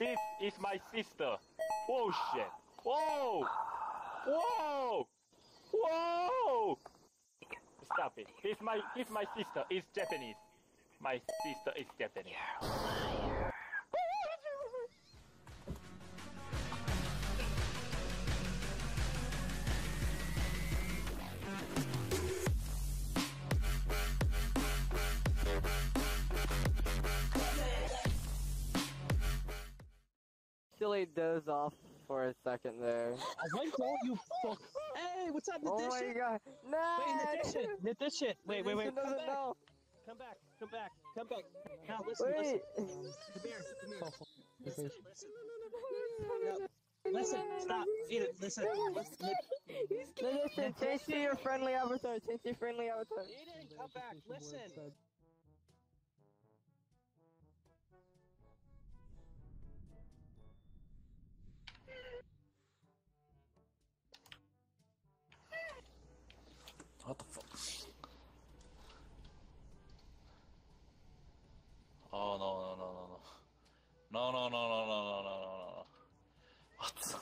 This is my sister. Whoa, shit. Whoa! Whoa! Whoa! Stop it. This my this my sister is Japanese. My sister is Japanese. Silly doze off for a second there. Why don't you fuck? Hey, what's up, Oh my god. No! Wait, Natisha, Natisha, wait, wait, wait, come back, know. come back, come back, come back. Now listen, Wait. listen, come here, come here. Listen, listen, no, listen, stop, Edith, listen, listen, listen, change to your friendly avatar. Change to your friendly avatar. Edith, come back, listen. What the fuck? Oh no no no no no. No no no no no no no no no. What the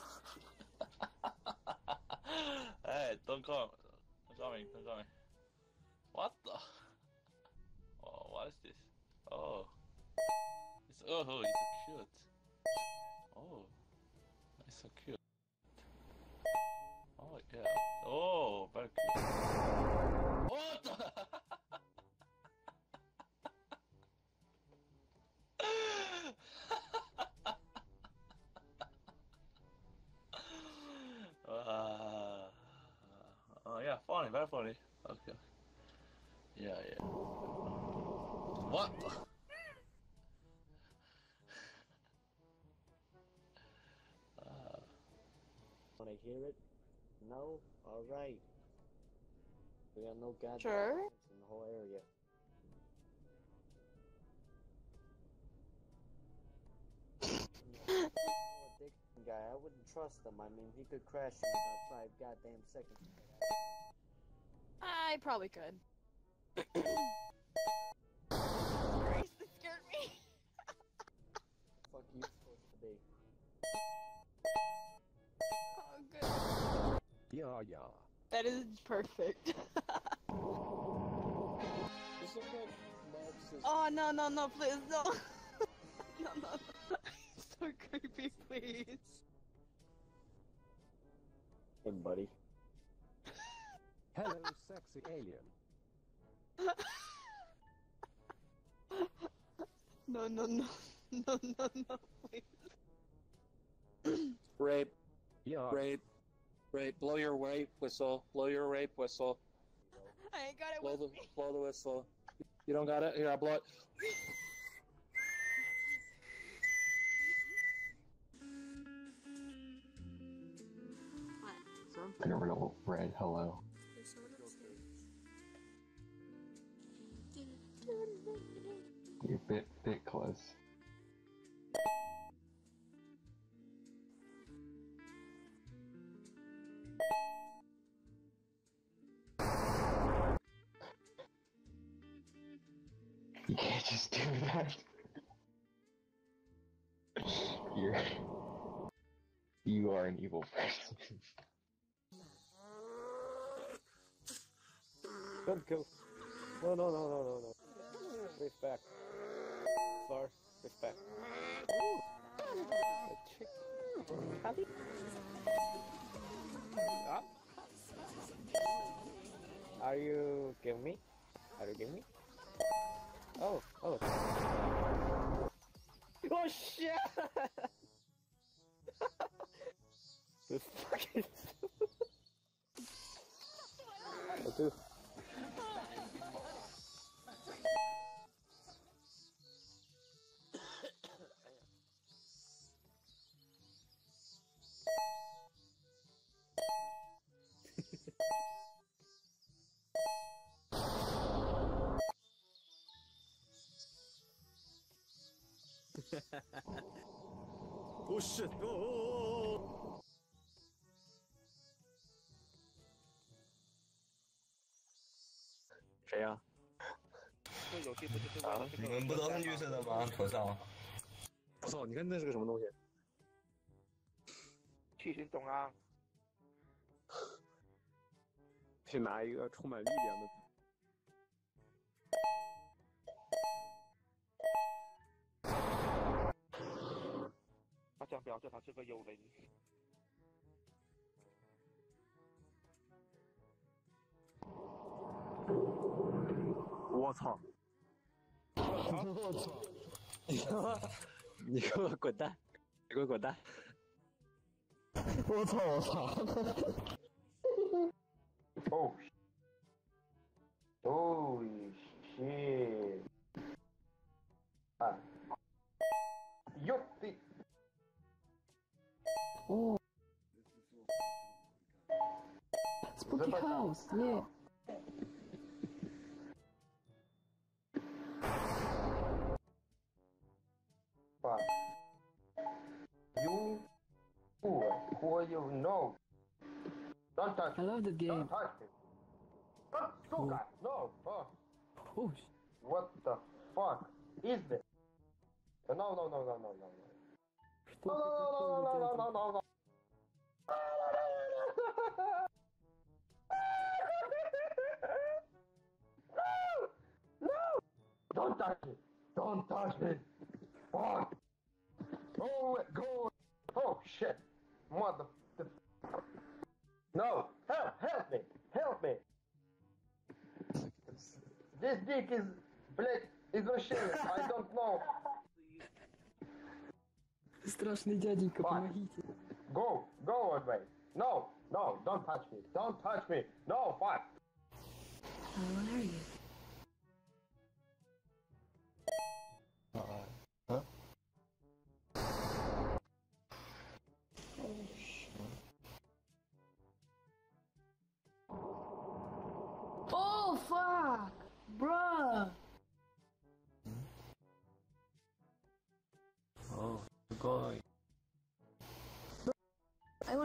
Hey, don't come don't come in, don't come in. What the Oh what is this? Oh It's oh, oh it's so cute. Oh it's so cute. Oh yeah. Oh very cute. What the Uh, oh yeah, funny, very funny. Okay. Yeah, yeah. What? Wanna hear it? No? Alright. We got no goddamn Sure. in the whole area. Naddition guy, I wouldn't trust him. I mean, he could crash in about five goddamn seconds. I probably could. Grace, scared me. Fuck you supposed to be. Oh, good. Yeah, yeah. That is perfect. This is what Marx is. oh, no, no, no, please, no. no, no, no. so creepy, please. Hey, buddy. Hello, sexy alien. No, no, no. No, no, no, please. Rape, Yeah. rape, rape. Blow your rape whistle. Blow your rape whistle. I ain't got it Blow with the me. blow the whistle. You don't got it? Here, I'll blow it. Real red hello. You're a bit bit close. Evil person. Don't go. No, no, no, no, no, no. Respect. Sir, respect. Ooh. A chick. Happy? Up? Are you giving me? Are you giving me? Oh, oh. Oh shit! Oh shit! Oh! 谁呀、你们不都是绿色的吗？头上。我操！你看那是个什么东西？气形中啊！去拿一个充满力量的想表示他是个幽灵。我操！我操！你给我，你给我滚蛋！你给我滚蛋！我操！我操！Oh. yeah. Fuck. You poor, poor you know. Don't touch I love the game. Don't touch. Oh, suka! No! Oh. Oh, What the fuck is this? No, no, no, no, no, no, no. No, no, no, no, no, no, no, no. No! touch me! Don't touch me! Fuck! Go away! Go away! Oh shit! Mother... No! Help! Help me! Help me! This dick is... Блять, извращение. I don't know. Страшный дяденька, Fuck. помогите. Go! Go away! No! No! Don't touch me! Don't touch me! No! Fuck! How are you?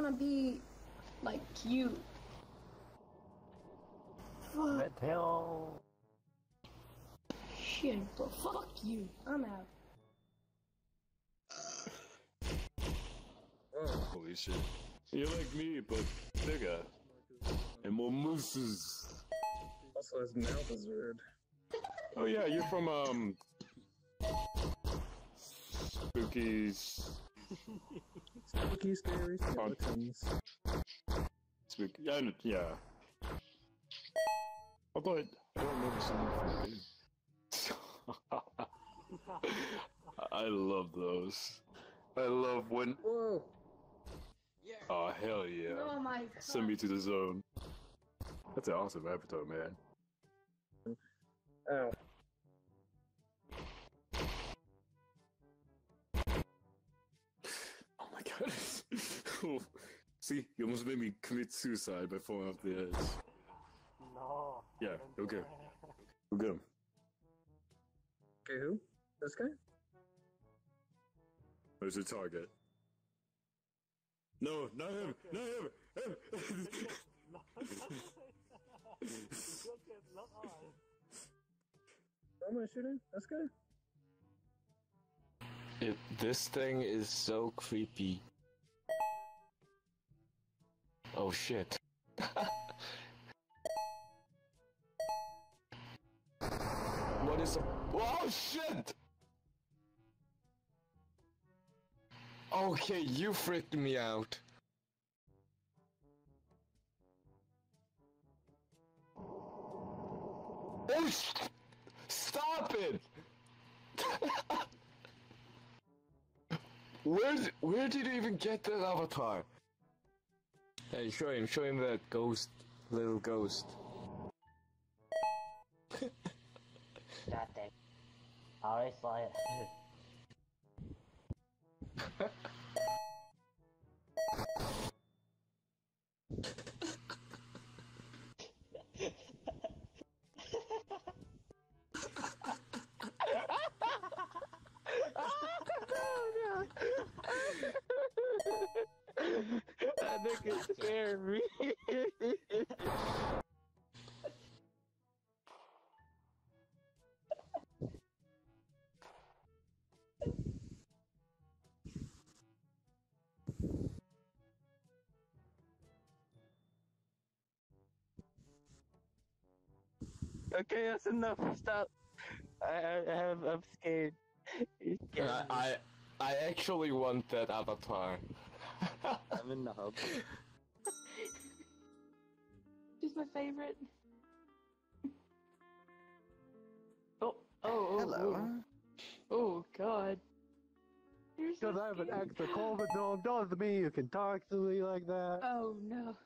I wanna be like you. Fuck Red tail. shit, but fuck you. I'm out. Holy shit. You're like me, but bigger. And more mooses. Also, his mouth is weird. Oh yeah, you're from, um... Spooky's... Spooky, scary skeletons. Spooky... Yeah, I kn- yeah. I thought... I don't remember something from I love those. I love when... Whoa! Oh, hell yeah. Oh my god. Send me to the zone. That's an awesome avatar, man. Oh See, you almost made me commit suicide by falling off the edge. No. Yeah, okay. We're good. Okay, who? This guy? There's a target. No, not him! Not him! him. Who am I shooting? This guy? It, this thing is so creepy. Oh shit. what is a. Oh shit! Okay, you freaked me out. Oh Stop it! Where where did you even get that avatar? Hey, show him, show him that ghost, little ghost. Nothing. I already Okay, that's enough. Stop. I, I, I have, I'm scared. You're I. I I actually want that avatar. I'm in the hub. She's my favorite. Oh, oh, oh. oh. Hello. Oh, Oh God. You're so Because I have an scary. extra chromosome doesn't mean you can talk to me like that. Oh no.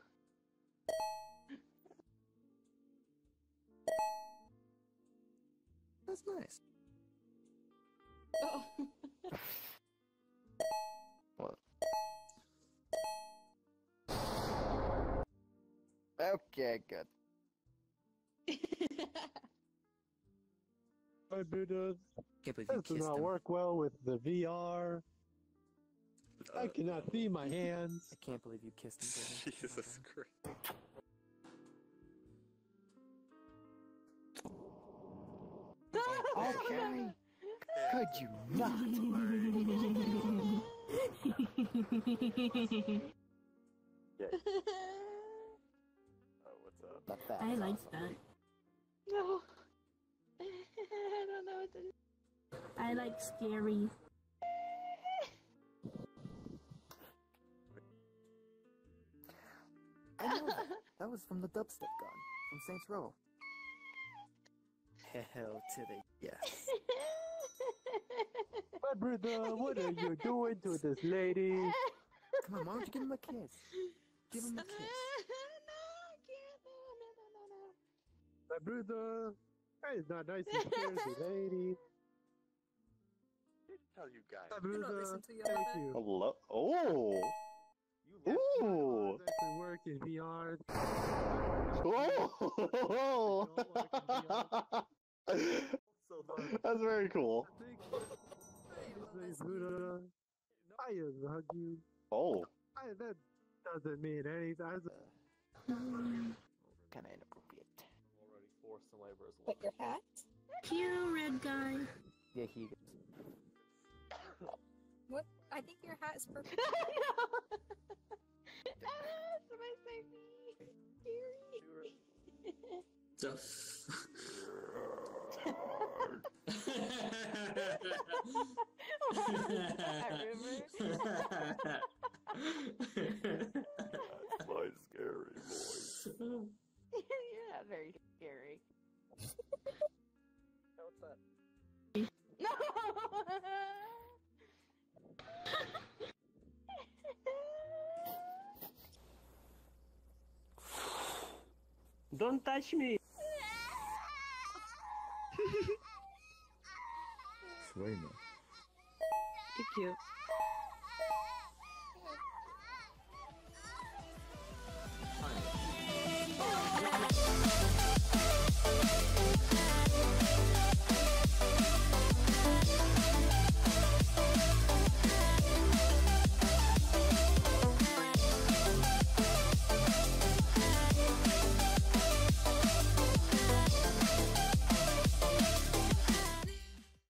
That's nice. Oh. Okay, good. My goodness. Can't believe This does not him. work well with the VR. I uh, cannot see my hands. I can't believe you kissed him. Jordan. Jesus Christ. Okay. Could you not? Oh, what's up? Not that. I like awesome. that. No. I don't know what to do. I like scary. I know that. That was from the dubstep gun from Saints Row. Hell to the yes. My brother, what are you doing to this lady? Come on, why don't you give him a kiss? Give him a kiss. No, I can't. No, no, no, no. My brother, that is not nice to the lady. Tell you guys. My Do not brother, listen to your thank mother. you. Hello. Oh. Ooh. Ooh. actually work in VR. Oh. That's very cool. I hug you. Oh. I, that doesn't mean anything. Kind of inappropriate. already forced the labor as But your hat? Cute red guy. Yeah, he. What? I think your hat is perfect. no. somebody save me. Scary. That river. My scary voice. You're not very scary. No. Don't touch me. Suena. You're cute.